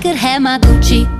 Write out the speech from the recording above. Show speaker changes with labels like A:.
A: could have my Gucci.